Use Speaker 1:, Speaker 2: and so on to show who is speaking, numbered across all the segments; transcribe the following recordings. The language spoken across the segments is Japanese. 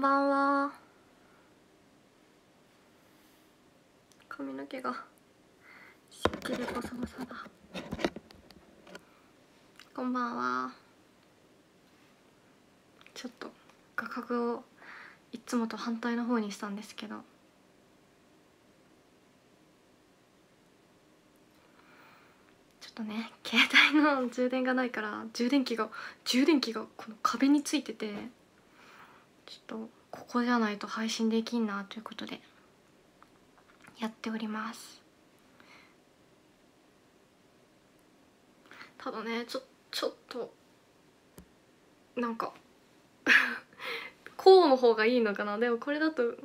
Speaker 1: んばんは。髪の毛が。しっきりボサボサだ。こんばんは。ちょっと画角をいつもと反対の方にしたんですけど。ちょっとね携帯の充電がないから充電器が充電器がこの壁についてて。ちょっとここじゃないと配信できんなということでやっております。ただねちょちょっとなんか こうの方がいいのかな。でもこれだと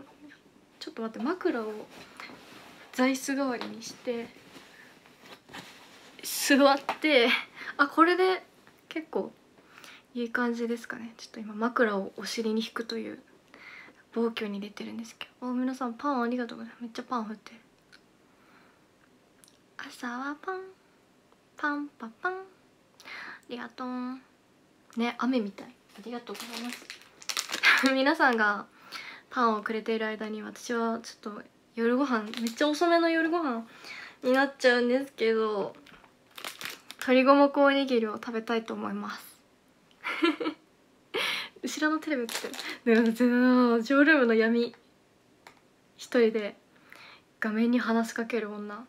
Speaker 1: ちょっと待って枕を座椅子代わりにして座ってあこれで結構いい感じですかね。ちょっと今枕をお尻に引くという暴挙に出てるんですけど。あ皆さんパンありがとうございます。めっちゃパン降ってる。朝はパン。パンパパン。ありがとう。ね雨みたい。ありがとうございます。皆さんがパンをくれている間に私はちょっと夜ご飯めっちゃ遅めの夜ご飯になっちゃうんですけど。鶏五目おにぎりを食べたいと思います。後ろのテレビってでもショールームの闇一人で画面に話しかける女。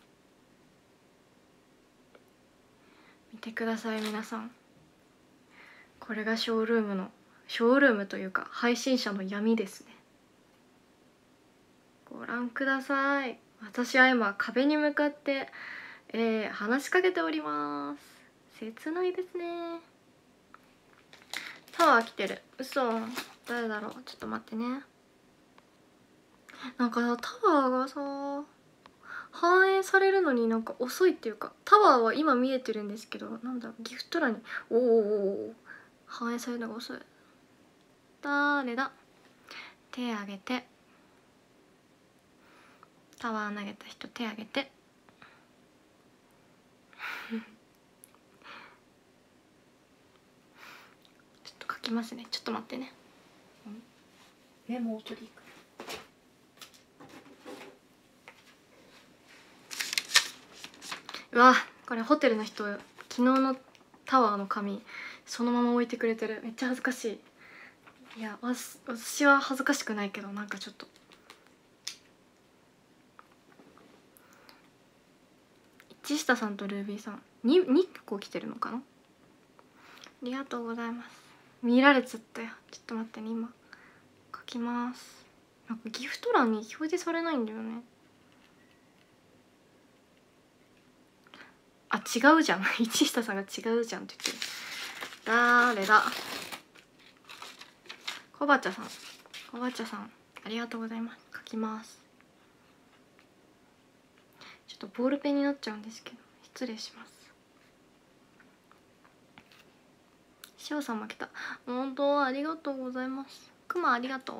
Speaker 1: 見てください皆さん。これがショールームのショールームというか配信者の闇ですね。ご覧ください。私は今壁に向かって、えー、話しかけております。切ないですね。タワー来てる。嘘。誰だろう。ちょっと待ってね。なんかタワーがさ反映されるのになんか遅いっていうかタワーは今見えてるんですけどなんだギフト欄に。おお反映されるのが遅い。誰だ。手挙げて。タワー投げた人手挙げてちょっと書きますね。ちょっと待ってね。メモを取り行く。うわこれホテルの人昨日のタワーの紙そのまま置いてくれてる。めっちゃ恥ずかしい。いやわ私は恥ずかしくないけどなんかちょっと。一下さんとルービーさん 2, 2個来てるのかな？ありがとうございます見られちゃったよ。ちょっと待ってね。今書きます。なんかギフト欄に表示されないんだよね。あ違うじゃん。一下さんが違うじゃんって言ってる。誰だ？コバチャさん。コバチャさんありがとうございます。書きます。ちょっとボールペンになっちゃうんですけど失礼します。しおさんも来た。本当ありがとうございます。くまありがとう。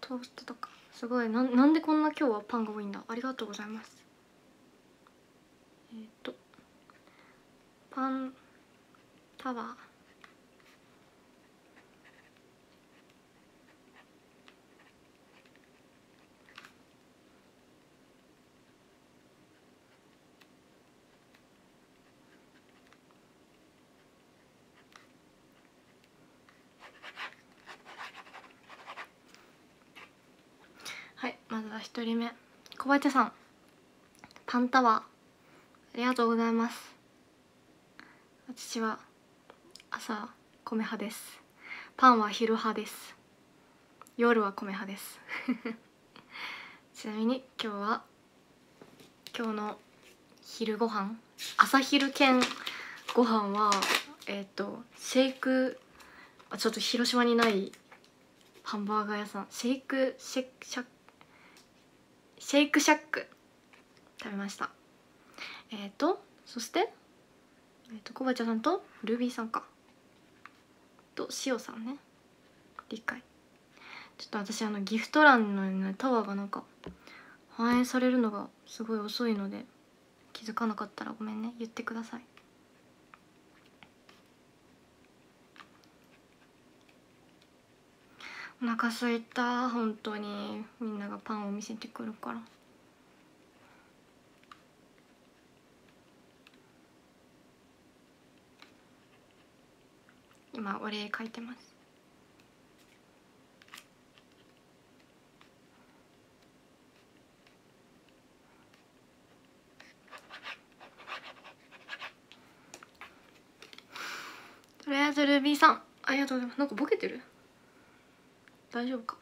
Speaker 1: トーストとか。すごい。ななんでこんな今日はパンが多いんだ。ありがとうございます。えっ、と。パンタワー。はいまずは一人目。小林さん。パンタワー。ありがとうございます。私は朝米派です。パンは昼派です。夜は米派です。ちなみに今日は今日の昼ご飯。朝昼兼ご飯はえっ、ー、とシェイクあちょっと広島にないハンバーガー屋さん。シェイクシェシャシェイクシャック。食べました。えっ、ー、とそしてえーと、コバチャさんとルビーさんか。とシオさんね。理解。ちょっと私あのギフト欄の、ね、タワーがなんか反映されるのがすごい遅いので気づかなかったらごめんね。言ってください。お腹すいた本当に。みんながパンを見せてくるから。今お礼書いてます。とりあえずルビーさんありがとうございます。なんかボケてる？大丈夫か？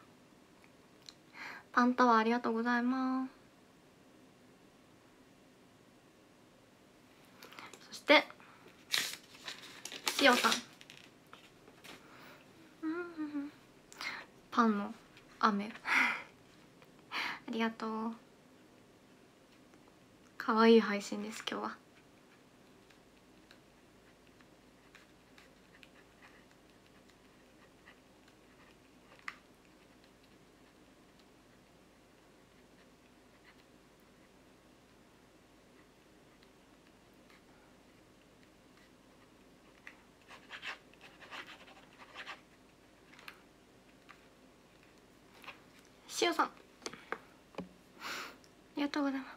Speaker 1: パンタワーありがとうございます。そしてしおさん。パンの雨ありがとう。かわいい配信です今日はしおさんありがとうございます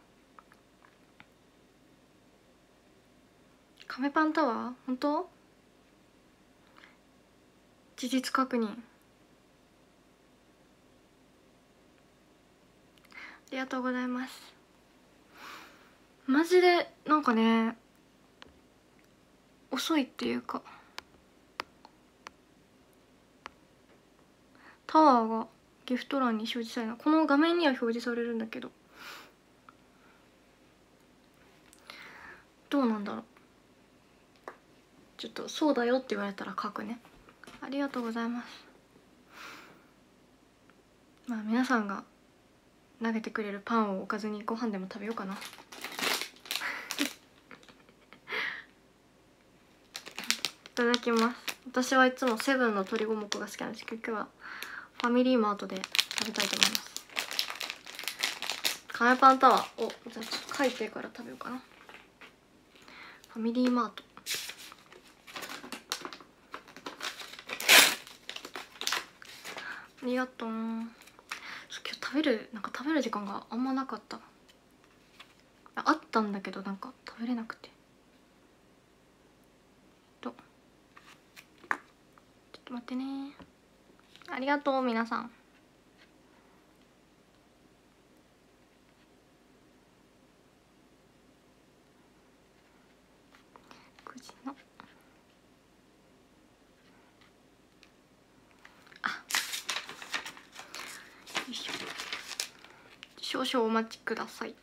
Speaker 1: 亀パンタワー？本当？事実確認。ありがとうございます。マジでなんかね遅いっていうか。タワーがギフト欄に表示されないこの画面には表示されるんだけど。どうなんだろう。ちょっとそうだよって言われたら書くね。ありがとうございます。まあ皆さんが投げてくれるパンをおかずにご飯でも食べようかな。いただきます。私はいつもセブンの鶏五目が好きなんですけど今日はファミリーマートで食べたいと思います。カメパンタワーをじゃあちょっと書いてから食べようかな。ファミリーマート。ありがとう。今日食べるなんか食べる時間があんまなかった。あったんだけどなんか食べれなくて。とちょっと待ってね。ありがとう皆さん9時のあよいしょ少々お待ちください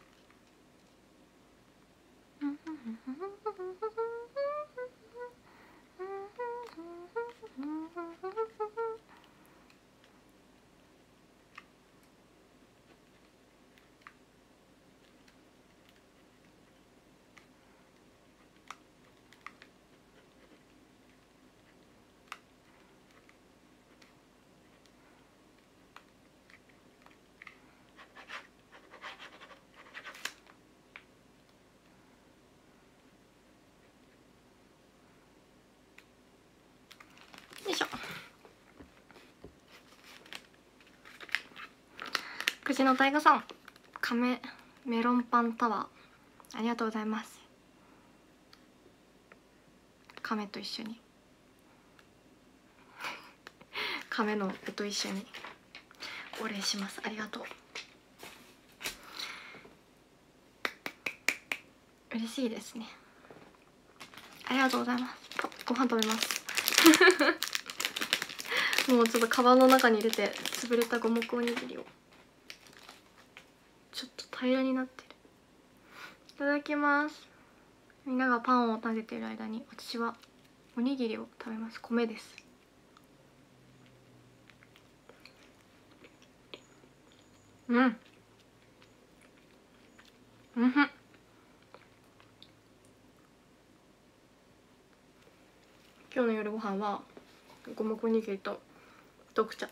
Speaker 1: しょ口の大河さん。亀メロンパンタワー。ありがとうございます。亀と一緒に。亀の絵と一緒に。お礼します。ありがとう。嬉しいですね。ありがとうございます。ご飯食べます。もうちょっとカバンの中に入れて潰れた五目おにぎりを。平らになってる。いただきます。みんながパンを食べている間に私はおにぎりを食べます。米です。うん。うんふん。今日の夜ご飯は五目おにぎりと特茶。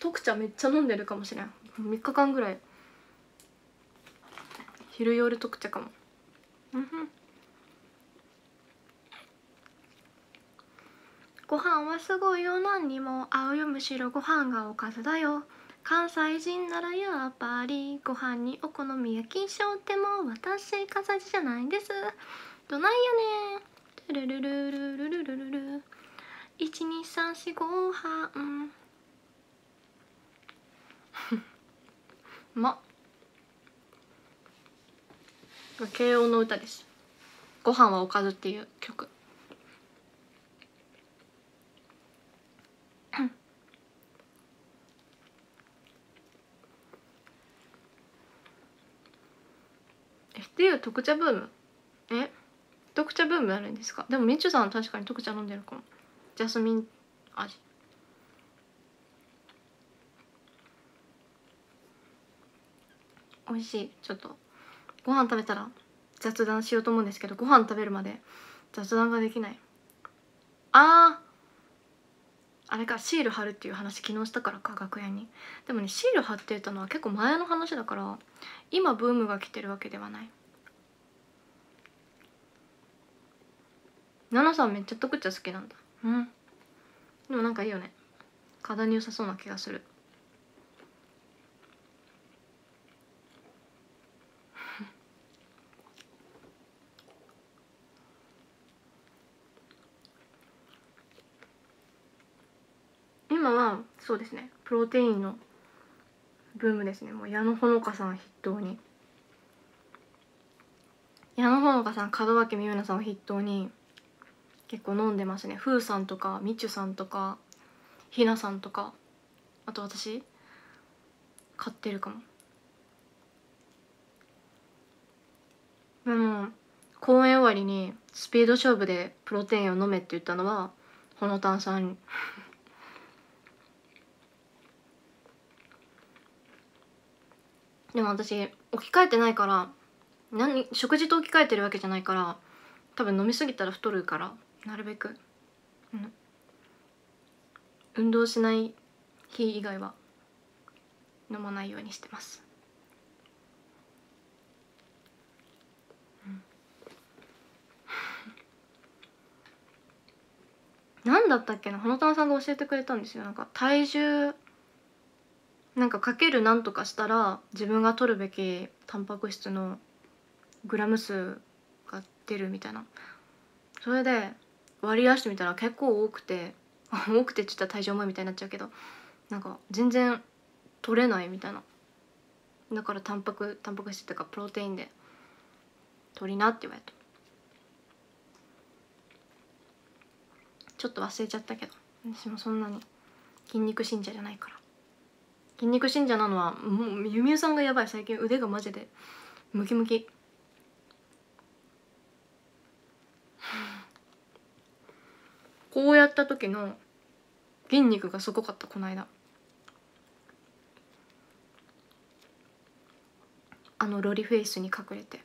Speaker 1: 特茶めっちゃ飲んでるかもしれん。3日間ぐらい昼夜特茶かも。うんふん。ご飯はすごいよ。何にも合うよ。むしろご飯がおかずだよ。関西人ならやっぱりご飯にお好み焼きしょっても私関西人じゃないんです。どないやねん。ルルルルルルルルル。1234ご飯ま慶応の歌です。ご飯はおかずっていう曲。っていう特茶ブーム？え？特茶ブームあるんですか？でもみちゅさん確かに特茶飲んでるかも。ジャスミン味。美味しい。ちょっとご飯食べたら雑談しようと思うんですけどご飯食べるまで雑談ができない。あーあれかシール貼るっていう話昨日したからか楽屋に。でもねシール貼ってたのは結構前の話だから今ブームが来てるわけではない。奈々さんめっちゃ特茶好きなんだ。うん。でもなんかいいよね。体に良さそうな気がする。今はそうですね。プロテインのブームですね。もう矢野ほのかさん筆頭に。矢野ほのかさん門脇美優奈さんを筆頭に結構飲んでますね。ふーさんとかみちゅさんとかひなさんとかあと私買ってるかも。でも公演終わりにスピード勝負でプロテインを飲めって言ったのはほのたんさん。でも私置き換えてないから何食事と置き換えてるわけじゃないから多分飲み過ぎたら太るからなるべく、うん、運動しない日以外は飲まないようにしてます、うん、何だったっけなほのたんさんが教えてくれたんですよ。なんか体重なんかかけるなんとかしたら自分が取るべきタンパク質のグラム数が出るみたいな。それで割り出してみたら結構多くて 多くてって言ったら体重重いみたいになっちゃうけどなんか全然取れないみたいな。だからタンパクタンパク質っていうかプロテインで取りなって言われた。ちょっと忘れちゃったけど私もそんなに筋肉信者じゃないから。筋肉信者なのはもうゆみうさんがやばい。最近腕がマジで。ムキムキ。こうやった時の筋肉がすごかったこの間。あのロリフェイスに隠れて。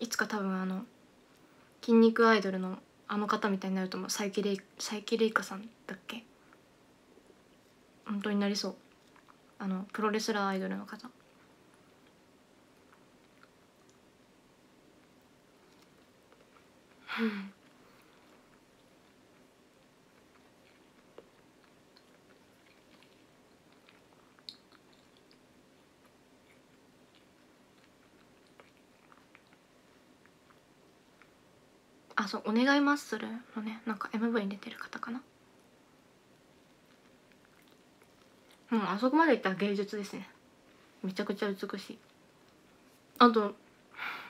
Speaker 1: いつか多分あの筋肉アイドルのあの方みたいになると思う。佐伯レイ佐伯レイカさんだっけ？本当になりそう。あのプロレスラーアイドルの方。あそう「お願いマッスル」のねなんか MV に出てる方かな。うんあそこまでいったら芸術ですね。めちゃくちゃ美しい。あと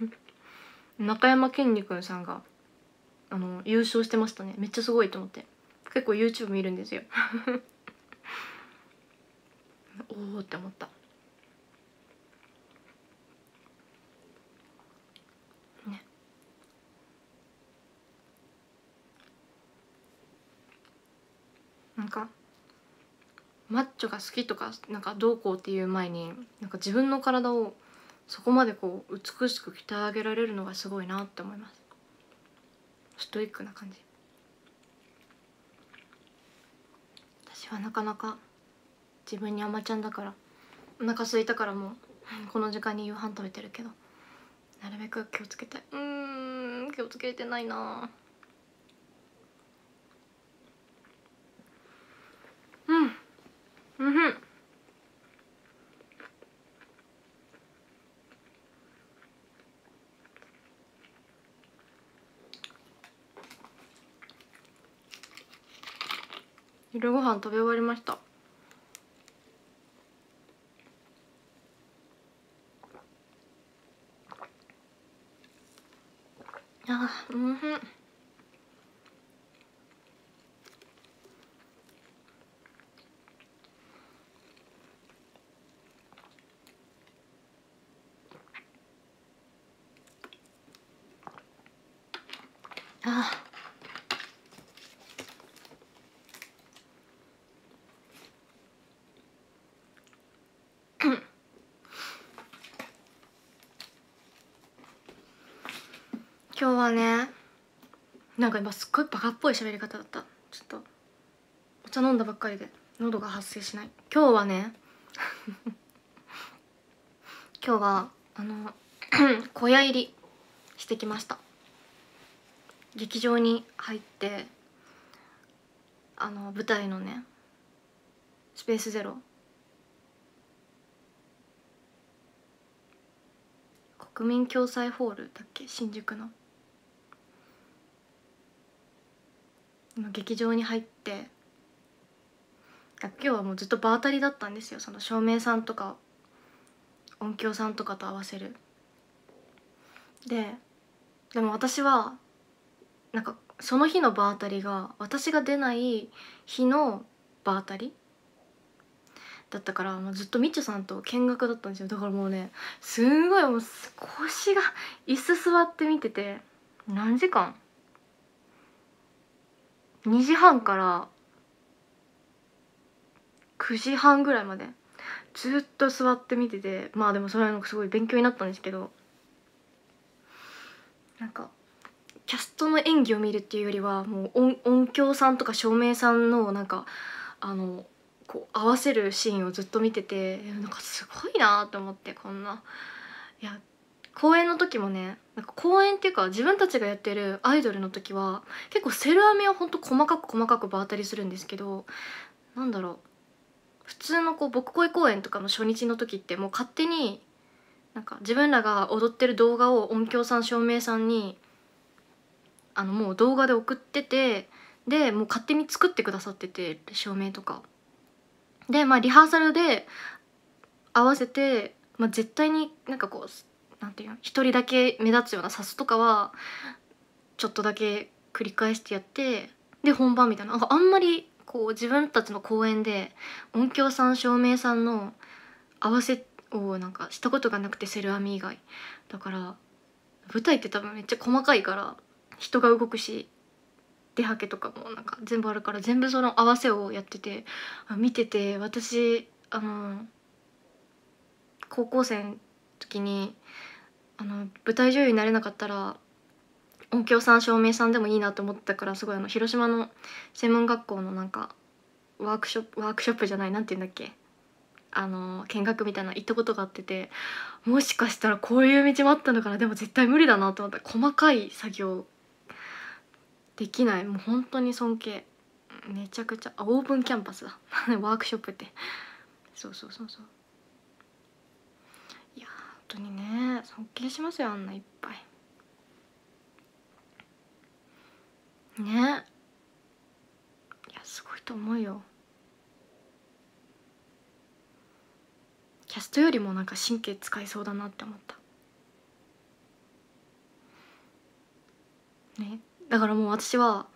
Speaker 1: 中山きんに君さんがあの優勝してましたね。めっちゃすごいと思って。結構 YouTube 見るんですよ。おおって思った。ね。なんかマッチョが好きとかなんかどうこうっていう前になんか自分の体をそこまでこう美しく鍛え上げられるのがすごいなって思います。ストイックな感じ。私はなかなか自分に甘ちゃんだからお腹空いたからもうこの時間に夕飯食べてるけどなるべく気をつけたいうん気をつけてないな。うん。昼ご飯食べ終わりましたあうんふんあ。今日はねなんか今すっごいバカっぽい喋り方だった。ちょっと。お茶飲んだばっかりで喉が発生しない。今日はね 今日はあの 小屋入りしてきました。劇場に入ってあの舞台のね「スペースゼロ」国民共済ホールだっけ？新宿の。劇場に入って今日はもうずっと場当たりだったんですよ。その照明さんとか音響さんとかと合わせる。ででも私はなんかその日の場当たりが私が出ない日の場当たりだったからもうずっとみっちょさんと見学だったんですよ。だからもうねすんごいもう腰が椅子座って見てて何時間？2時半から9時半ぐらいまでずっと座って見ててまあでもそれはすごい勉強になったんですけどなんかキャストの演技を見るっていうよりはもう音響さんとか照明さんのなんかあのこう合わせるシーンをずっと見ててなんかすごいなと思ってこんな。いや公演の時もねなんか公演っていうか自分たちがやってるアイドルの時は結構セルアメをほんと細かく細かく場当たりするんですけどなんだろう。普通のこう僕恋公演とかの初日の時ってもう勝手になんか自分らが踊ってる動画を音響さん照明さんにあのもう動画で送っててでもう勝手に作ってくださってて照明とか。でまあリハーサルで合わせて、まあ、絶対になんかこうなんていうの一人だけ目立つようなサスとかはちょっとだけ繰り返してやってで本番みたいな。なんかあんまりこう自分たちの公演で音響さん照明さんの合わせをなんかしたことがなくてセルアミ以外。だから舞台って多分めっちゃ細かいから人が動くし出はけとかもなんか全部あるから全部その合わせをやってて見てて私あの高校生の時にあの舞台女優になれなかったら音響さん照明さんでもいいなと思ってたからすごいあの広島の専門学校のなんかワークショップワークショップじゃないなんて言うんだっけあの見学みたいな行ったことがあっててもしかしたらこういう道もあったのかなでも絶対無理だなと思った。細かい作業できない。もう本当に尊敬。めちゃくちゃ。あオープンキャンパスだ。ワークショップって。そうそうそうそう。いや本当にね。尊敬しますよあんないっぱい。ね。いやすごいと思うよ。キャストよりもなんか神経使いそうだなって思った。ね。だからもう私は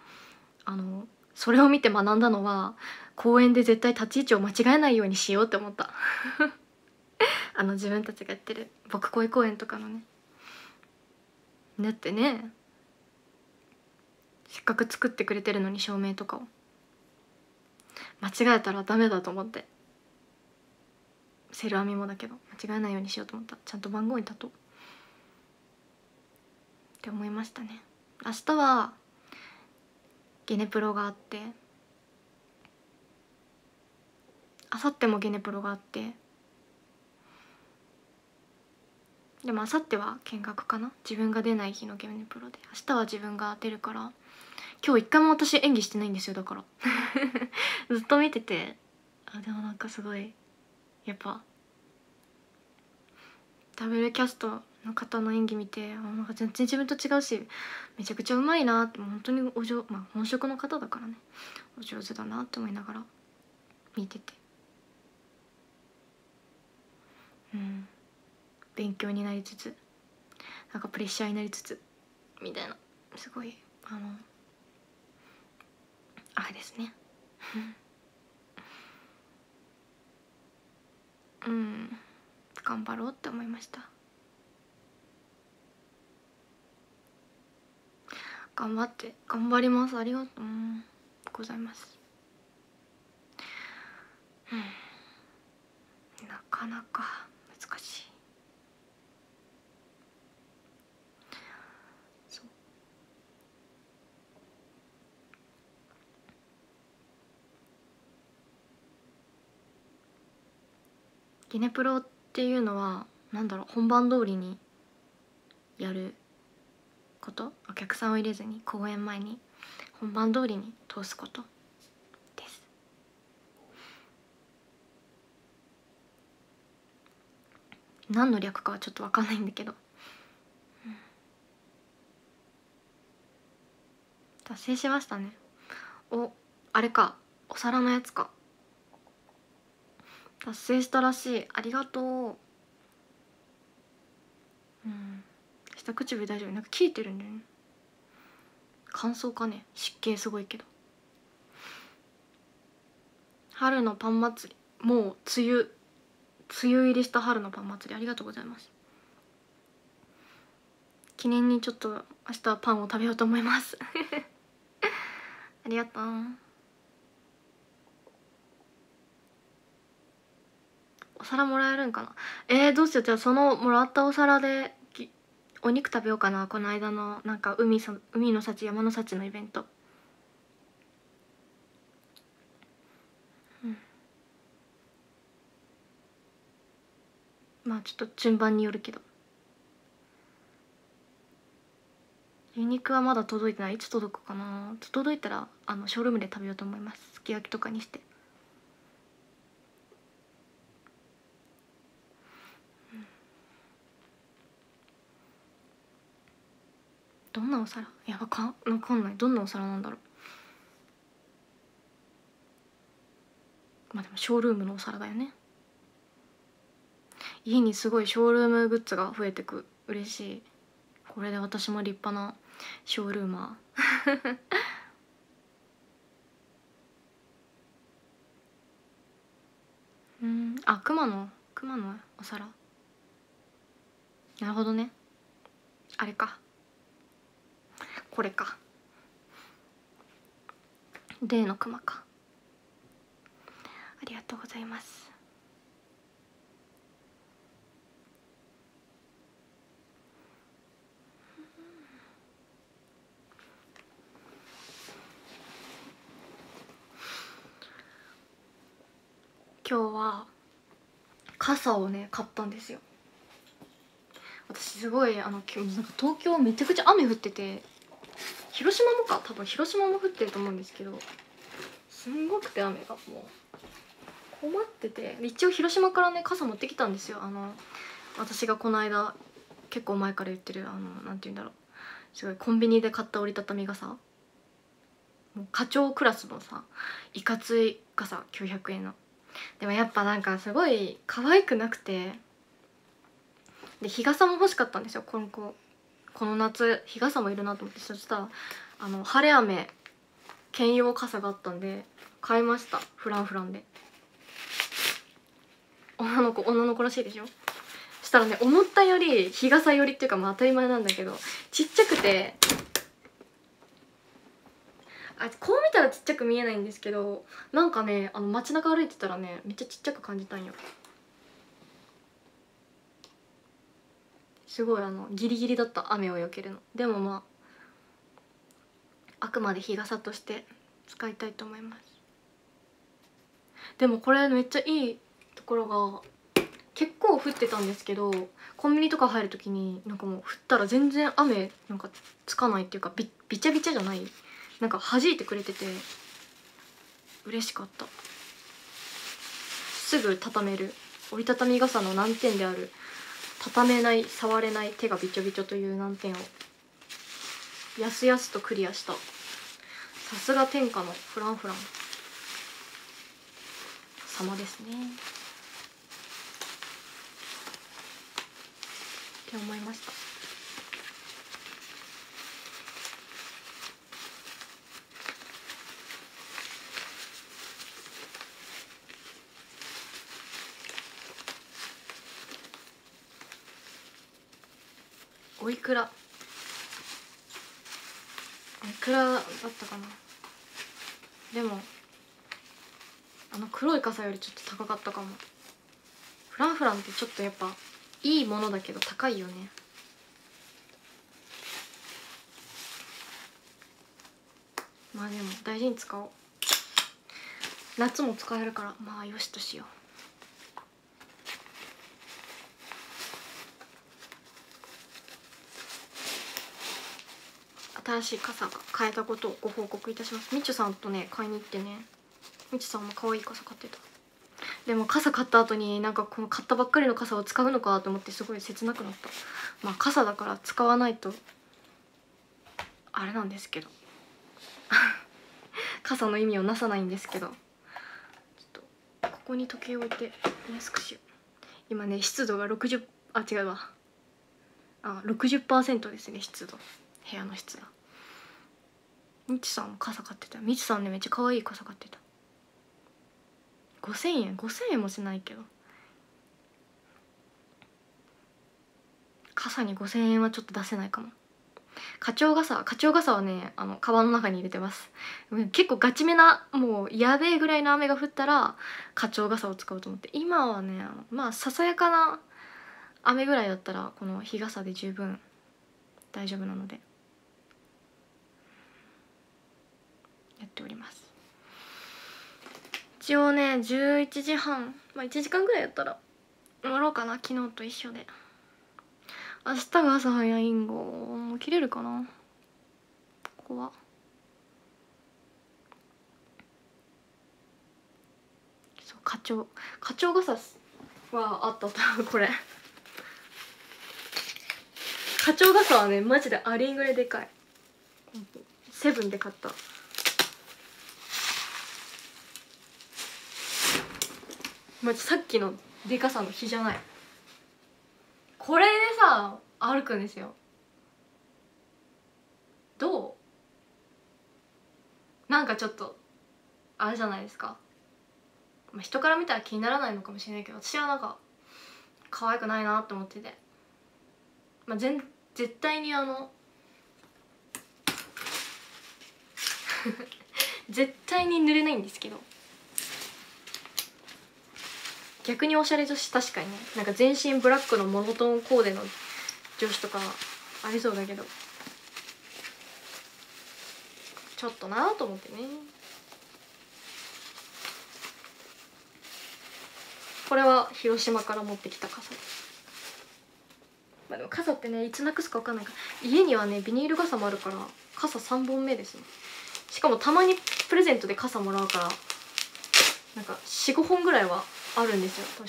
Speaker 1: あのそれを見て学んだのは公園で絶対立ち位置を間違えないようにしようって思った。あの自分たちがやってる僕恋公園とかのね。だってねせっかく作ってくれてるのに照明とかを。間違えたらダメだと思って。セル編みもだけど間違えないようにしようと思った。ちゃんと番号に立とう。って思いましたね。明日はゲネプロがあって明後日もゲネプロがあってでも明後日は見学かな？自分が出ない日のゲネプロで明日は自分が出るから今日一回も私演技してないんですよだから。ずっと見ててあでもなんかすごいやっぱダブルキャストの方の演技見てあなんか全然自分と違うしめちゃくちゃうまいなって本当にお上まあ本職の方だからね。お上手だなって思いながら見てて。うん。勉強になりつつなんかプレッシャーになりつつみたいな。すごいあのあれですね。うん。頑張ろうって思いました。頑張って頑張ります。ありがとう。ございます。うん。なかなか難しい。そう。ゲネプロっていうのはなんだろう本番通りにやることお客さんを入れずに公演前に本番通りに通すこと。です。何の略かはちょっと分かんないんだけど、うん、達成しましたね。おあれか。お皿のやつか。達成したらしい。ありがとう。うん。下唇大丈夫？なんか消えてるんだよね。乾燥かね？湿気すごいけど。春のパン祭り。もう梅雨。梅雨入りした春のパン祭り。ありがとうございます。記念にちょっと明日はパンを食べようと思います。ありがとう。お皿もらえるんかな？えー、どうしよう。じゃあそのもらったお皿でお肉食べようかな。この間のなんか海そ海の幸山の幸のイベント。うん。まあちょっと順番によるけど。ユニクはまだ届いてない。いつ届くかな。届いたらあのショールームで食べようと思います。すき焼きとかにして。どんなお皿？やわかわかんない。どんなお皿なんだろう？まあでもショールームのお皿だよね。家にすごいショールームグッズが増えてく。嬉しい。これで私も立派なショールーマー。うんあ熊の熊のお皿。なるほどね。あれか。これか。例のクマか。ありがとうございます。今日は傘をね買ったんですよ。私すごいあの今日なんか東京めちゃくちゃ雨降ってて。広島もか。多分広島も降ってると思うんですけどすんごくて雨がもう。困ってて。一応広島からね傘持ってきたんですよ。あの私がこの間結構前から言ってるあのなんて言うんだろう。すごいコンビニで買った折りたたみ傘。もう課長クラスのさいかつい傘。900円の。でもやっぱなんかすごい可愛くなくて。で日傘も欲しかったんですよ。この子この夏日傘もいるなと思ってそしたらあの晴れ雨兼用傘があったんで買いました。フランフランで。女の子女の子らしいでしょ？したらね思ったより日傘寄りっていうかまあ当たり前なんだけどちっちゃくてあこう見たらちっちゃく見えないんですけどなんかねあの街中歩いてたらねめっちゃちっちゃく感じたんよ。すごいあのギリギリだった雨を避けるの。でもまああくまで日傘として使いたいと思います。でもこれめっちゃいいところが結構降ってたんですけどコンビニとか入る時になんかもう降ったら全然雨なんかつかないっていうかびびちゃびちゃじゃないなんか弾いてくれてて嬉しかった。すぐ畳める。折りたたみ傘の難点である畳めない触れない手がびちょびちょという難点をやすやすとクリアした。さすが天下のフランフラン。様ですね。って思いました。おいくら？いくらだったかな？でもあの黒い傘よりちょっと高かったかも。フランフランってちょっとやっぱいいものだけど高いよね。まあでも大事に使おう。夏も使えるからまあよしとしよう。新しい傘が買えたことをご報告いたします。みちょさんとね買いに行ってね。みちさんも可愛い傘買ってた。でも傘買った後になんかこの買ったばっかりの傘を使うのかと思ってすごい切なくなった。まあ傘だから使わないとあれなんですけど。傘の意味をなさないんですけど。ちょっとここに時計を置いて見やすくしよう。今ね湿度が60あ違うわ。あ60%ですね湿度。部屋の湿度みちさんも傘買ってた。みちさんねめっちゃ可愛い傘買ってた。5,000円？5,000円もしないけど。傘に5,000円はちょっと出せないかも。課長傘課長傘はねあのカバンの中に入れてます。結構ガチめなもうやべえぐらいの雨が降ったら課長傘を使おうと思って。今はねまあささやかな雨ぐらいだったらこの日傘で十分大丈夫なので。やっております。一応ね11時半まあ1時間ぐらいやったら終わろうかな昨日と一緒で。明日が朝早いんごもう切れるかな？ここは。そう課長。課長傘はあったった これ。課長傘はねマジでありんぐらいでかい。セブンで買った。マジさっきのでかさの比じゃない。これでさ歩くんですよ。どう？なんかちょっとあれじゃないですか、まあ、人から見たら気にならないのかもしれないけど私はなんか可愛くないなって思ってて。まあ全絶対にあの 絶対に濡れないんですけど。逆におしゃれ女子確かにね。なんか全身ブラックのモノトーンコーデの女子とかありそうだけど。ちょっとなと思ってね。これは広島から持ってきた傘。ですまあでも傘ってねいつなくすか分かんないから。家にはねビニール傘もあるから傘3本目ですね。しかもたまにプレゼントで傘もらうからなんか45本ぐらいはあるんですよ。多分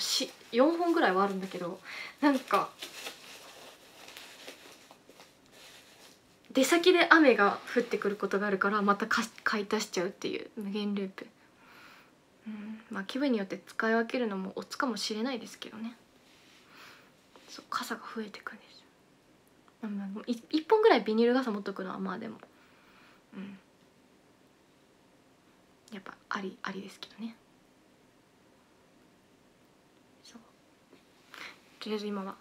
Speaker 1: 4本ぐらいはあるんだけどなんか出先で雨が降ってくることがあるからまた買い足しちゃうっていう無限ループ、うん、まあ気分によって使い分けるのもオツかもしれないですけどね。そう傘が増えてくんですよ。1本ぐらいビニール傘持っとくのはまあでも。うん。やっぱありありですけどね。とりあえず今は。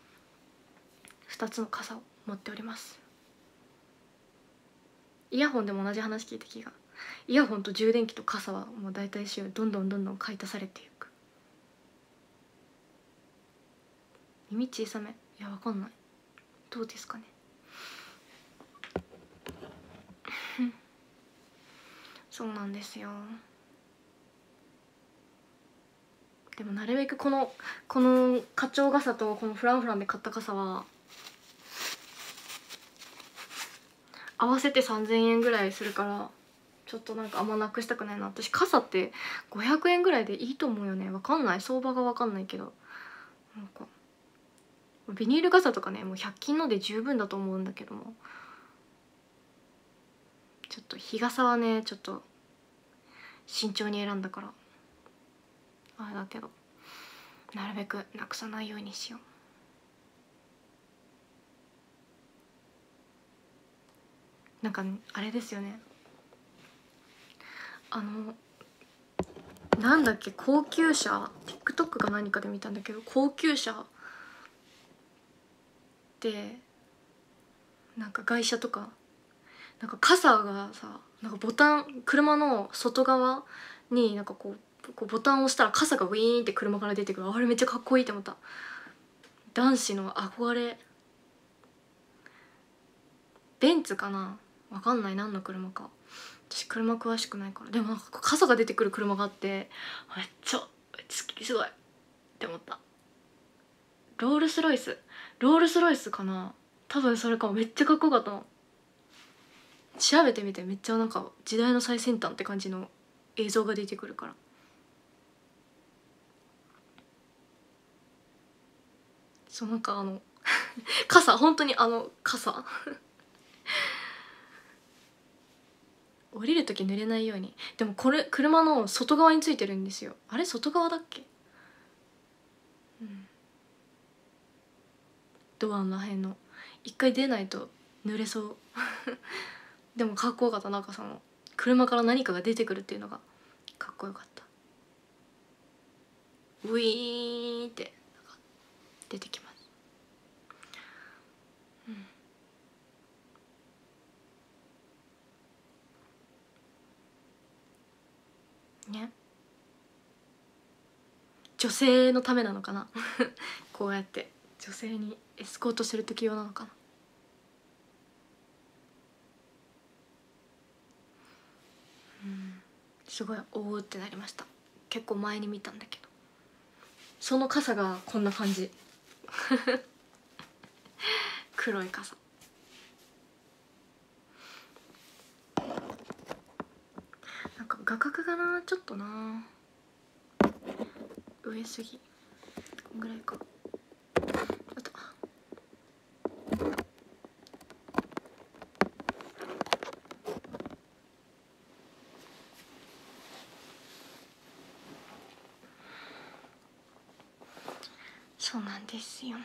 Speaker 1: 2つの傘を持っております。イヤホンでも同じ話聞いた気が。イヤホンと充電器と傘はもう大体週どんどんどんどん買い足されていく。耳小さめ？いやわかんない。どうですかね。そうなんですよ。でもなるべくこのこの花鳥傘とこのフランフランで買った傘は合わせて3,000円ぐらいするからちょっとなんかあんまなくしたくないな。私傘って500円ぐらいでいいと思うよね。わかんない。相場がわかんないけど。なんかビニール傘とかねもう100均ので十分だと思うんだけども。ちょっと日傘はねちょっと慎重に選んだから。あれだけど。なるべくなくさないようにしよう。なんかあれですよね。あのなんだっけ高級車？TikTok か何かで見たんだけど高級車ってなんか外車とかなんか傘がさなんかボタン車の外側になんかこうこうボタンを押したら傘がウィーンって車から出てくる。あれめっちゃかっこいいって思った。男子の憧れ。ベンツかな？わかんない。何の車か。私車詳しくないから。でもなんか傘が出てくる車があって。めっちゃ好きすごい。って思った。ロールスロイス。ロールスロイスかな？多分それかも。めっちゃかっこよかったの。調べてみて。めっちゃなんか時代の最先端って感じの映像が出てくるから。そうなんかあの 傘本当にあの傘。降りる時濡れないように。でもこれ車の外側についてるんですよ。あれ外側だっけ？うん。ドアの辺の。一回出ないと濡れそう。でもかっこよかったなんかその車から何かが出てくるっていうのがかっこよかった。ウィーンって。出てきます。ね。女性のためなのかな？こうやって。女性にエスコートする時用なのかな？うん。すごいおおってなりました。結構前に見たんだけど。その傘がこんな感じ。黒い傘。なんか画角がなちょっとな。上すぎ。ぐらいかあとそうなんですよ。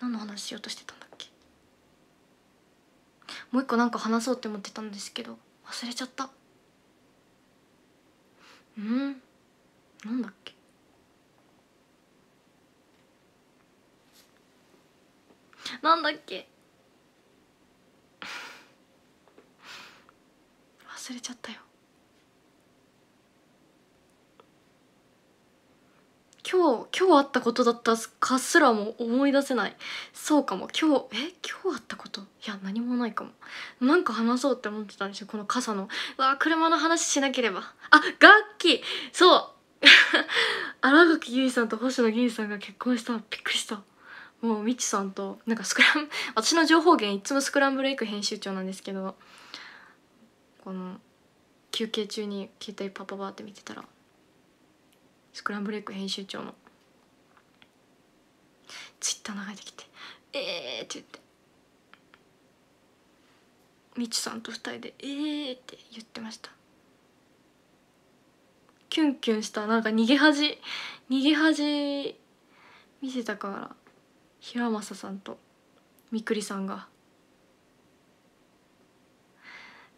Speaker 1: 何の話しようとしてたんだっけ？もう一個なんか話そうって思ってたんですけど忘れちゃった。うん？なんだっけ？なんだっけ忘れちゃったよ今日今日あったことだったかすらも思い出せない。そうかも。今日え？今日あったこと？いや何もないかも。なんか話そうって思ってたんですよこの傘の。うわ車の話しなければ。あ楽器！そう。新垣結衣さんと星野源さんが結婚した。びっくりした。もうみちさんとなんかスクラン私の情報源いつもスクランブルエッグ編集長なんですけどこの休憩中に携帯パパパって見てたらスクランブルエッグ編集長の。ツイッター流れてきて「ええー」って言って。みちさんと二人で「ええー」って言ってました。キュンキュンしたなんか逃げ恥逃げ恥見せたから平正さんとみくりさんが。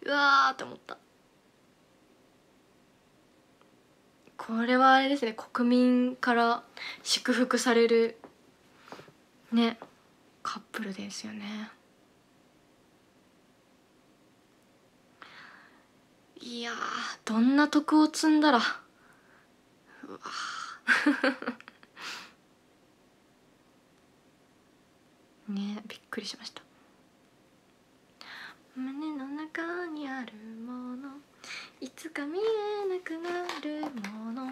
Speaker 1: うわーって思った。これはあれですね国民から祝福されるねカップルですよね。いやどんな徳を積んだらうわ ねびっくりしました。胸の中にあるもの。いつか見えなくなるもの。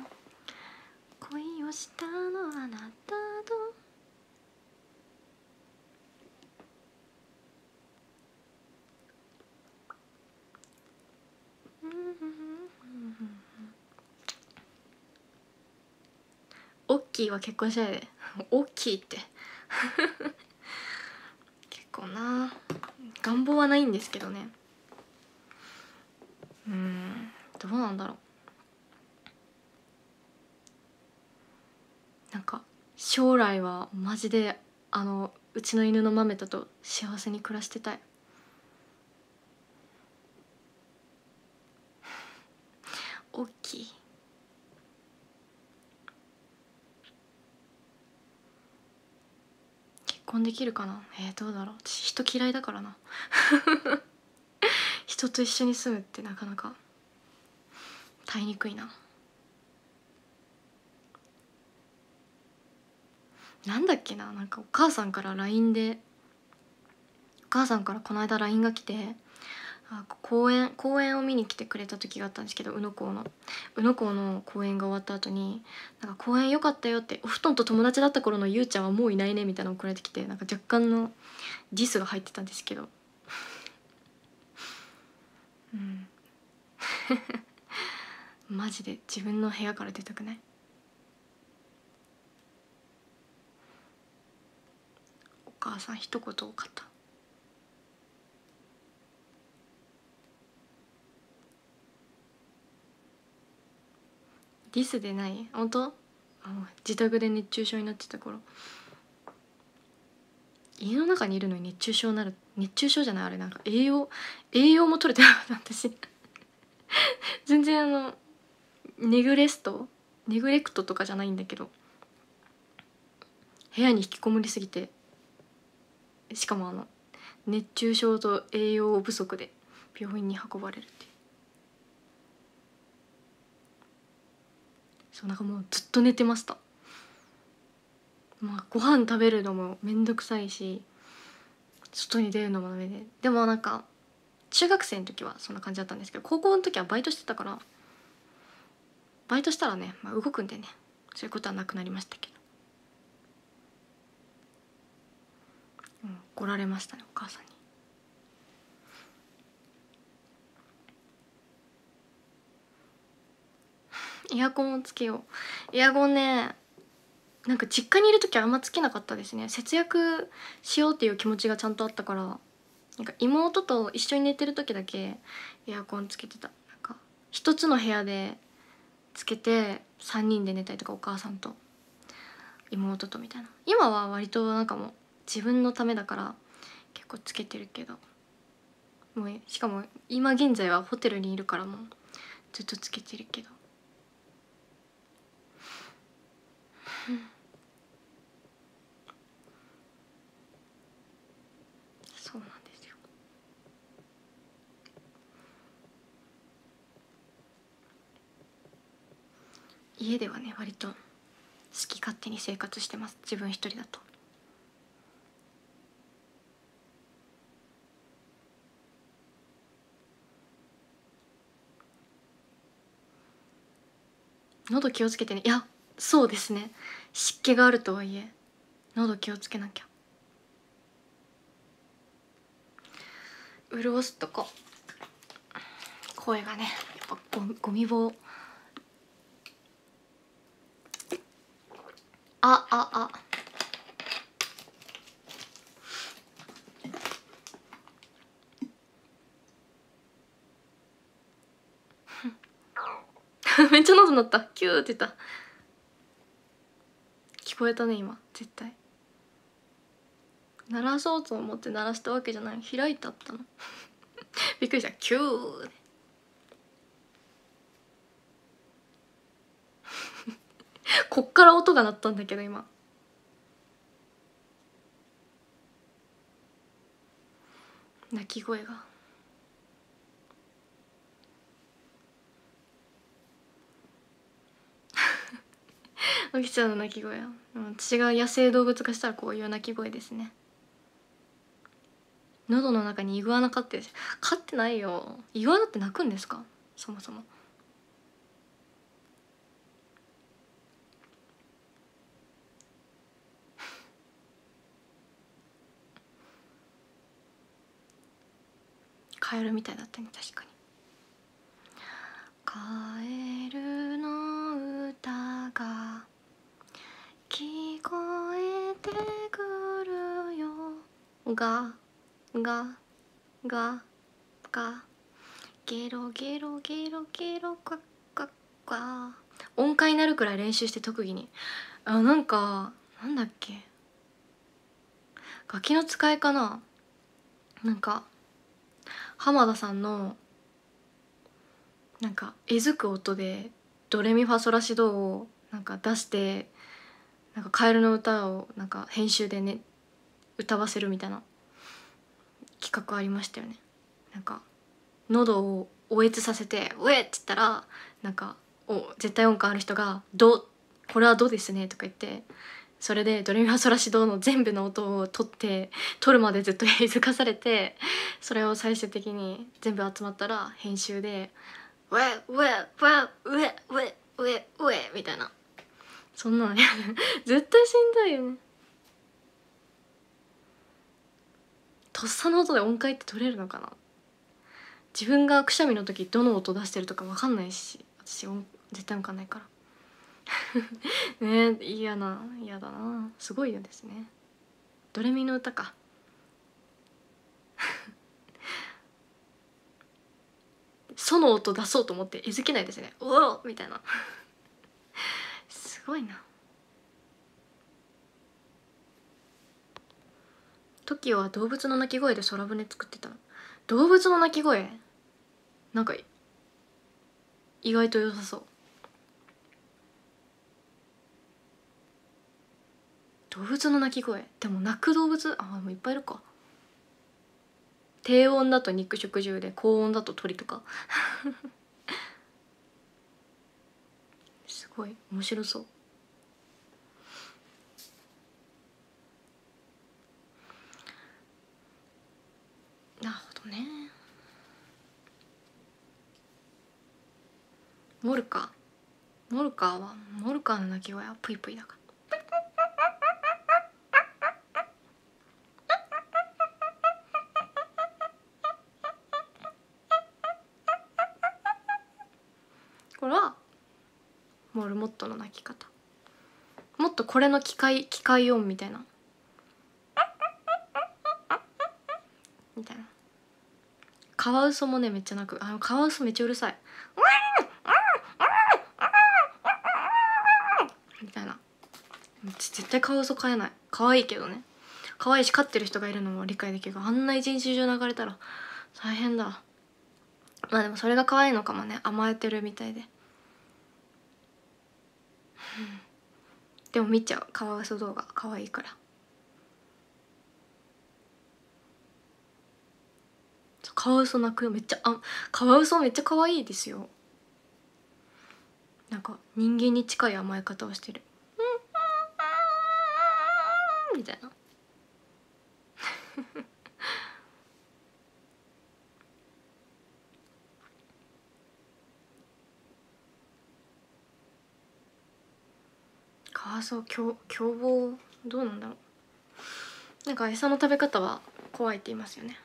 Speaker 1: 恋をしたのあなたと。オッキーは結婚したいで。オッキーって。結構な。願望はないんですけどね。うん。うなんだろう。なんか将来はマジであのうちの犬のマメタと幸せに暮らしてたい。大きい。結婚できるかな？えー、どうだろう。私人嫌いだからな。人と一緒に住むってなかなか。耐えにくいな。なんだっけななんかお母さんから LINE でお母さんからこの間 LINE が来てあ公演公演を見に来てくれた時があったんですけど宇野港の。宇野港の公演が終わった後になんか公演良かったよってお布団と友達だった頃のゆうちゃんはもういないねみたいなの送られてきてなんか若干のディスが入ってたんですけど。うん。マジで自分の部屋から出たくない？お母さん一言多かった。ディスでない？本当？自宅で熱中症になってた頃。家の中にいるのに熱中症になる熱中症じゃない？あれなんか栄養栄養も取れてなかった。私。全然あのネグレスト？ネグレクトとかじゃないんだけど。部屋に引きこもりすぎて。しかもあの熱中症と栄養不足で。病院に運ばれるっていう。そうなんかもうずっと寝てました。まあご飯食べるのもめんどくさいし外に出るのもダメで。でもなんか中学生の時はそんな感じだったんですけど高校の時はバイトしてたからバイトしたらね、まあ、動くんでね。そういうことはなくなりましたけど、うん、怒られましたねお母さんに。エアコンをつけよう。エアコンねなんか実家にいる時はあんまつけなかったですね。節約しようっていう気持ちがちゃんとあったからなんか妹と一緒に寝てる時だけエアコンつけてた。なんか一つの部屋でつけて3人で寝たりとかお母さんと妹とみたいな。今は割となんかもう自分のためだから結構つけてるけど。もうしかも今現在はホテルにいるからもうずっとつけてるけどそうなんですよ家ではね割と好き勝手に生活してます。自分一人だと。喉気をつけてね。いやそうですね。湿気があるとはいえ喉気をつけなきゃ。潤すとこ。声がねやっぱゴゴミ棒あああ。めっちゃ喉鳴った。キューって言った。聞こえたね今。絶対。鳴らそうと思って鳴らしたわけじゃない。開いてあったの。びっくりした。キューって。こっから音が鳴ったんだけど今。鳴き声が。おきちゃんの鳴き声。は私が野生動物化したらこういう鳴き声ですね。喉の中にイグアナ飼ってる飼ってないよ。イグアナって鳴くんですか？そもそも。カエルみたいだったね確かに「カエルの歌が聞こえてくるよ」が「ががが。ゲロゲロゲロゲロカッカッカ」音階になるくらい練習して特技に。あなんかなんだっけ。楽器の使いかな。なんか浜田さんのなんかえずく音でドレミファソラシドをなんか出してなんかカエルの歌をなんか編集でね歌わせるみたいな企画ありましたよねなんか喉をおえつさせて「うえ!」って言ったらなんかお絶対音感ある人が「ドこれはドですね」とか言ってそれでドレミファソラシドの全部の音を取って取るまでずっと気づかされてそれを最終的に全部集まったら編集で「うえうえうえうえうえうえうえ」みたいな。そんなの。ね 絶対しんどいよね。とっさの音で音階って取れるのかな。自分がくしゃみの時どの音出してるとか分かんないし私音絶対分かんないから。ね嫌な嫌だな。すごいよですね。ドレミの歌か。その音出そうと思ってえずけないですね。うおみたいな。すごいな。TOKIO は動物の鳴き声で空船作ってた動物の鳴き声？なんか意外と良さそう。動物の鳴き声。でも鳴く動物？あもういっぱいいるか。低温だと肉食獣で高温だと鳥とか。すごい面白そう。なるほどね。モルカ。ーモルカーはモルカーの鳴き声はプイプイだから。これはモルモットの鳴き方。もっとこれの機械機械音みたいな。みたいな。カワウソもねめっちゃ鳴く。あのカワウソめっちゃうるさい。みたいな。絶対カワウソ飼えない。可愛いけどね。可愛いし飼ってる人がいるのも理解できるがあんな一日中流れたら大変だ。まあでもそれが可愛いのかもね。甘えてるみたいで。でも見ちゃう。カワウソ動画。可愛いから。カワウソ泣くよめっちゃあカワウソめっちゃ可愛いですよ。なんか人間に近い甘え方をしてるみたいなカワウソ凶凶暴？どうなんだろう。なんか餌の食べ方は怖いって言いますよね。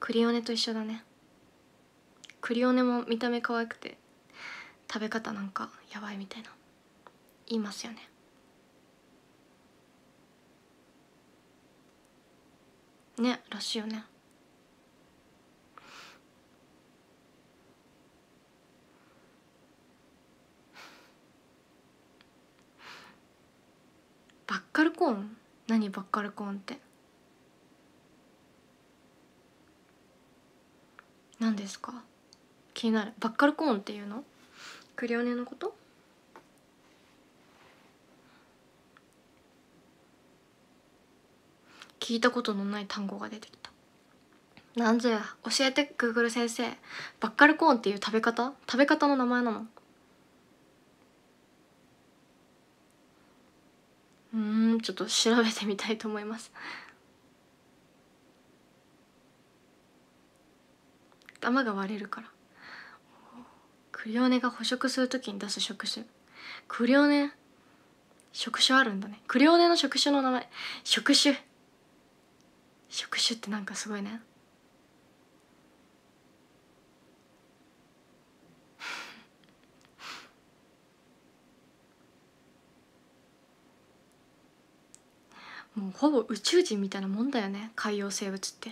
Speaker 1: クリオネと一緒だね。クリオネも見た目可愛くて食べ方なんかやばいみたいな言いますよね。ねらしいよね。バッカルコーン？何バッカルコーンって？何ですか？気になる。バッカルコーンっていうの？クリオネのこと？聞いたことのない単語が出てきた。なんぞや。教えてグーグル先生。バッカルコーンっていう食べ方？食べ方の名前なの？うんちょっと調べてみたいと思います。頭が割れるから。クリオネが捕食する時に出す触手。クリオネ触手あるんだね。クリオネの触手の名前。触手。触手ってなんかすごいね。もうほぼ宇宙人みたいなもんだよね海洋生物って。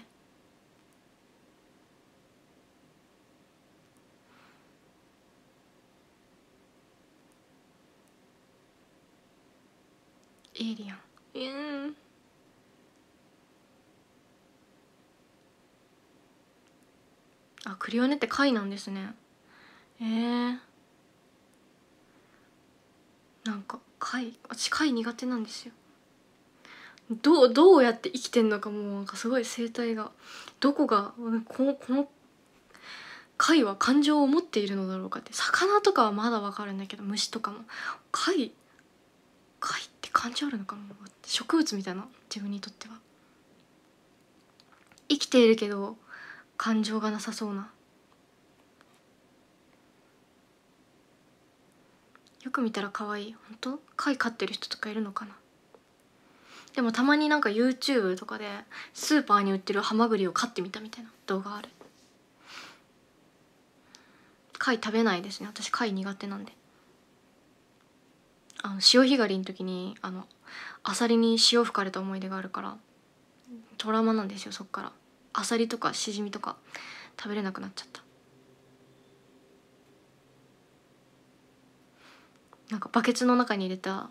Speaker 1: エイリアン。うん。あクリオネって貝なんですね。えー、なんか貝私貝苦手なんですよどうどうやって生きてんのかもなんかすごい生態が。どこがこのこの貝は感情を持っているのだろうかって。魚とかはまだわかるんだけど虫とかも。貝貝って感情あるのかも植物みたいな自分にとっては。生きているけど感情がなさそうな。よく見たら可愛い。本当？貝飼ってる人とかいるのかな？でもたまになんか YouTube とかでスーパーに売ってるハマグリを飼ってみたみたいな動画ある。貝食べないですね。私貝苦手なんで。あの潮干狩りの時にあのアサリに塩吹かれた思い出があるからトラウマなんですよそっから。アサリとかシジミとか食べれなくなっちゃった。なんかバケツの中に入れた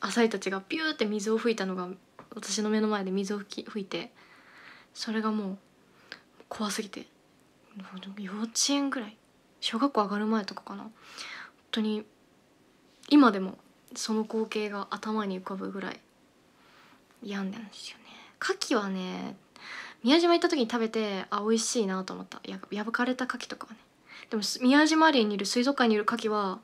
Speaker 1: アサリたちがピューって水を吹いたのが私の目の前で水を吹き吹いてそれがもう怖すぎて幼稚園ぐらい小学校上がる前とかかな。本当に今でもその光景が頭に浮かぶぐらい病んでるんですよね。牡蠣はね宮島行った時に食べてあ美味しいなと思った。や破かれた牡蠣とかはね。でも宮島林にいる水族館にいる牡蠣は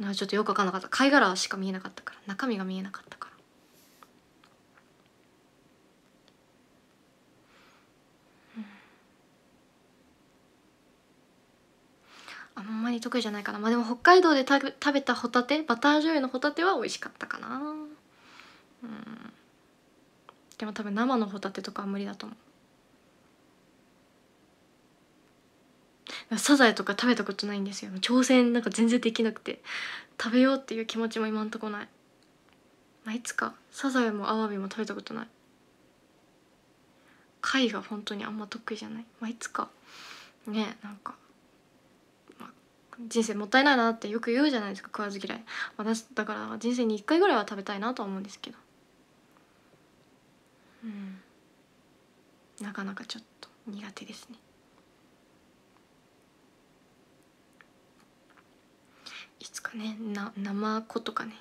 Speaker 1: ちょっとよく分かんなかった。貝殻しか見えなかったから。中身が見えなかったから、あんまり得意じゃないかな。まあでも北海道で食べたホタテバター醤油のホタテは美味しかったかな。うん。でも多分生のホタテとかは無理だと思う。サザエとか食べたことないんですよ。挑戦なんか全然できなくて。食べようっていう気持ちも今んとこない。まあいつか。サザエもアワビも食べたことない。貝が本当にあんま得意じゃない。まあいつか。ねなんか、まあ、人生もったいないなってよく言うじゃないですか。食わず嫌い。私だから人生に1回ぐらいは食べたいなとは思うんですけど。うん。なかなかちょっと苦手ですね。いつかねな生子とかね。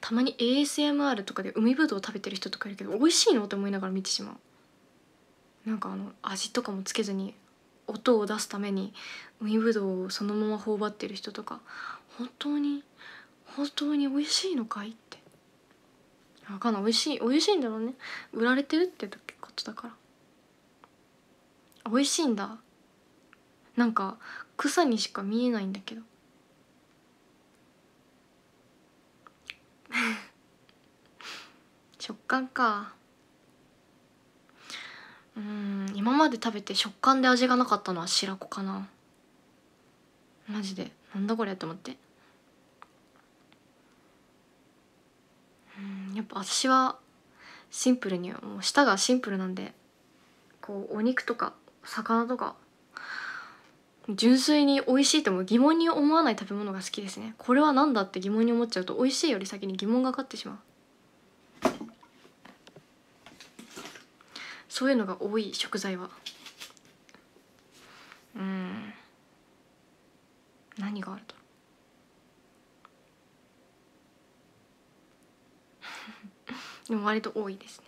Speaker 1: たまに ASMR とかで海ぶどう食べてる人とかいるけど美味しいの？って思いながら見てしまう。なんかあの味とかもつけずに音を出すために海ぶどうをそのまま頬張ってる人とか本当に本当に美味しいのかいって。分かんない。美味しい美味しいんだろうね。売られてるってことだから。美味しいんだ。なんか草にしか見えないんだけど。食感か。うん今まで食べて食感で味がなかったのは白子かな。マジで。なんだこれと思って。うんやっぱ私はシンプルにもう舌がシンプルなんでこうお肉とか魚とか純粋に美味しいと思う疑問に思わない食べ物が好きですね。これは何だって疑問に思っちゃうと美味しいより先に疑問がかかってしまう。そういうのが多い食材は。うん。何があるだろう。でも割と多いですね。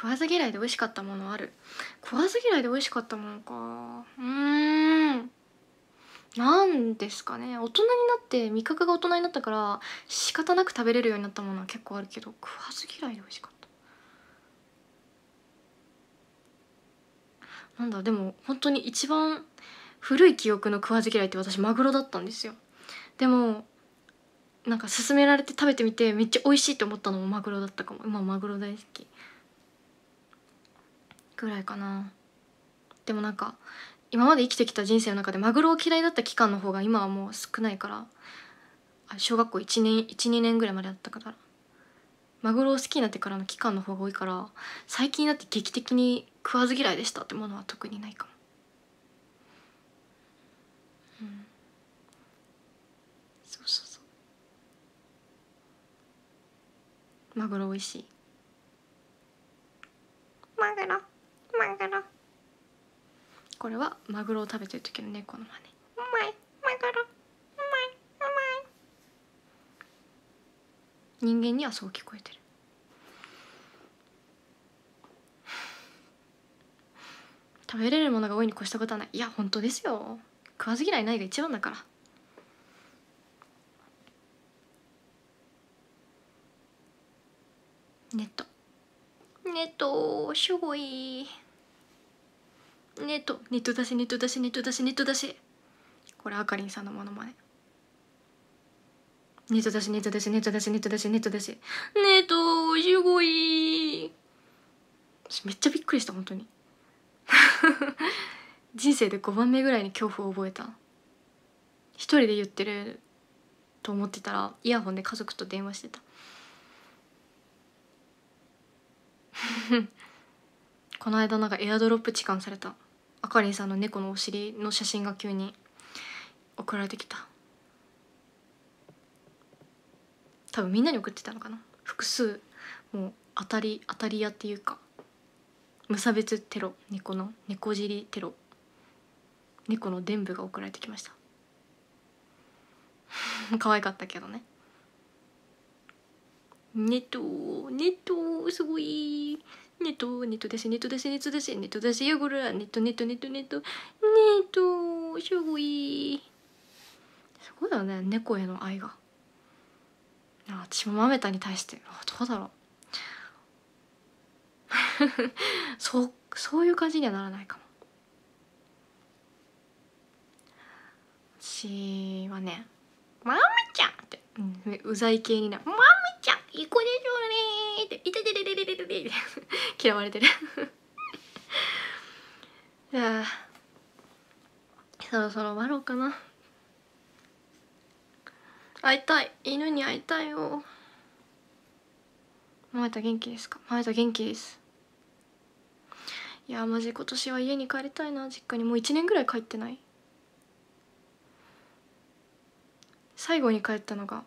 Speaker 1: 食わず嫌いで美味しかったものある？食わず嫌いで美味しかったものか。うん。なんですかね。大人になって味覚が大人になったから仕方なく食べれるようになったものは結構あるけど食わず嫌いで美味しかった。なんだでも本当に一番古い記憶の食わず嫌いって私マグロだったんですよ。でもなんか勧められて食べてみてめっちゃ美味しいって思ったのもマグロだったかも。今マグロ大好き。ぐらいかな。でもなんか今まで生きてきた人生の中でマグロを嫌いだった期間の方が今はもう少ないから小学校1年12年ぐらいまでだったからマグロを好きになってからの期間の方が多いから最近になって劇的に食わず嫌いでしたってものは特にないかも。うん、そうそうそう。マグロ美味しい。マグロ。これはマグロを食べてる時の猫の真似。うまい。マグロ。うまい。うまい。人間にはそう聞こえてる。食べれるものが多いに越したことはない。いや本当ですよ。食わず嫌いないが一番だから。ネット。ネットすごいネットネットだしネットだしネットだしネットだし。これあかりんさんのものまねネットだしネットだしネットだしネットだしネットだし。ネットすごい。めっちゃびっくりした本当に。人生で5番目ぐらいに恐怖を覚えた。一人で言ってる。と思ってたらイヤホンで家族と電話してた。この間なんかエアドロップ痴漢された。あかりんさんの猫のお尻の写真が急に送られてきた。多分みんなに送ってたのかな。複数もう当たり当たり屋っていうか。無差別テロ猫の猫尻テロ。猫の伝部が送られてきました。可愛かったけどね。ネットネットすごい。ネットネットだしネットだしネットだしネットだしやごらネットネットネットネットネットすごいすごいよね猫への愛が私も豆田に対してどうだろう? そうそういう感じにはならないかも。私はね「マミちゃん!」って、うん、うざい系になる「マミちゃんいい子でしょうね」って「いてててててててて」嫌われてる。じゃあそろそろ終わろうかな。会いたい。犬に会いたいよ。ママた元気ですか？ママた元気です。いやマジ今年は家に帰りたいな。実家に。もう1年ぐらい帰ってない。最後に帰ったのが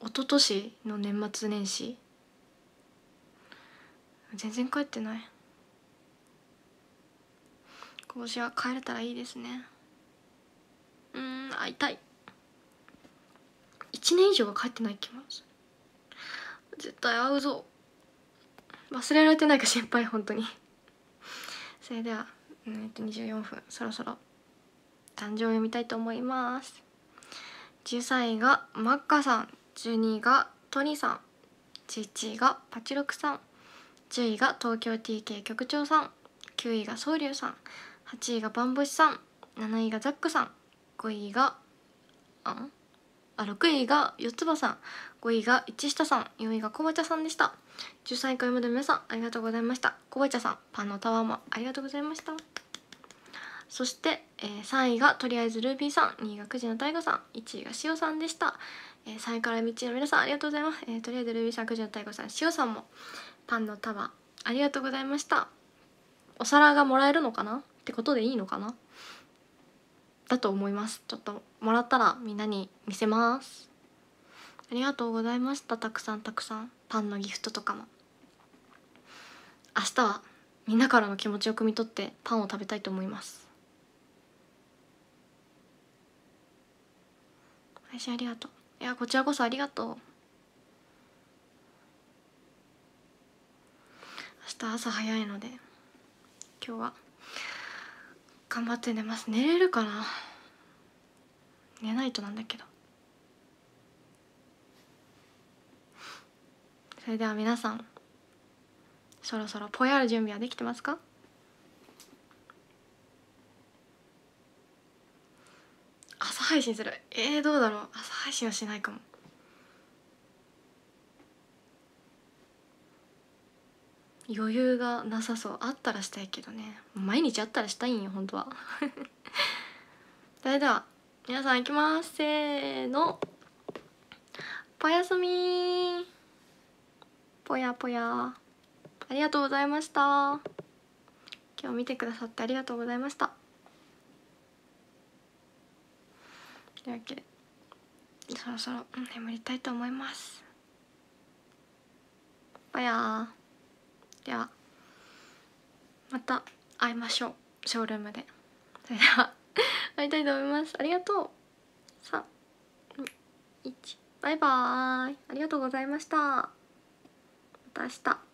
Speaker 1: 一昨年の年末年始。全然帰ってない。今年は帰れたらいいですね。うん会いたい。1年以上は帰ってない気もする。絶対会うぞ。忘れられてないか心配本当に。それではえっと24分そろそろ。誕生を読みたいと思います。13位がマッカさん。12位がトニさん。11位がパチロクさん。10位が東京 TK 局長さん。9位が宗龍さん。8位がバンボシさん。7位がザックさん。5位がああ6位が四つ葉さん。5位が一下さん。4位が小鉢さんでした。13位からまで皆さんありがとうございました。小鉢さんパンのタワーもありがとうございました。そして、えー、3位がとりあえずルービーさん2位がくじの大悟さん1位がしおさんでした。えー、3位から道の皆さんありがとうございます、えー、とりあえずルービーさん九条太鼓さん塩さんもパンの束ありがとうございました。お皿がもらえるのかな？ってことでいいのかな？だと思います。ちょっともらったらみんなに見せます。ありがとうございました。たくさんたくさん。パンのギフトとかも。明日はみんなからの気持ちを汲み取ってパンを食べたいと思います。配信ありがとう。いやこちらこそありがとう。明日朝早いので今日は頑張って寝ます。寝れるかな？寝ないとなんだけど。それでは皆さんそろそろぽやる準備はできてますか？朝配信する。えー、どうだろう。朝配信はしないかも。余裕がなさそう。あったらしたいけどね。毎日あったらしたいんよ本当は。それでは皆さん行きます。せーの。ぽやすみぽやぽや。ありがとうございました。今日見てくださってありがとうございました。というわけ。でそろそろ眠りたいと思います。ぽやではまた会いましょう。ショールームで。それでは 会いたいと思います。ありがとう。321バイバーイ。ありがとうございました。また明日。